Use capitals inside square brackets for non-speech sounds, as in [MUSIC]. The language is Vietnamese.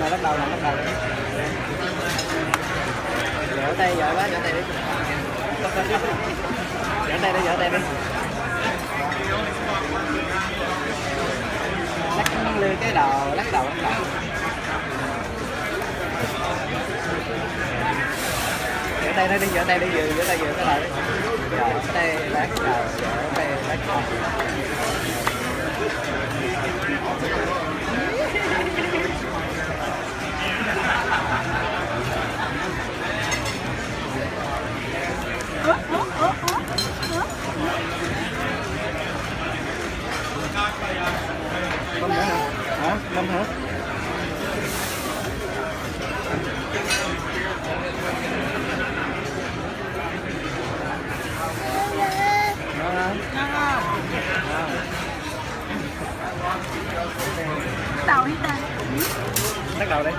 Rồi bắt đầu nè, bắt đầu nè. Tay, giở quá, giở tay đi. [LAUGHS] Giở tay đi, giở tay đi. Lắc lư cái đầu, lắc đầu, lắc đầu. Giở tay nó đi, giở tay đi, vừa, tay vừa cái đầu đi. Tay, lắc đầu, giở tay, lắc đầu. Nữa hả? Hả? năm hả? Ngon đi ta Bắt đầu đi.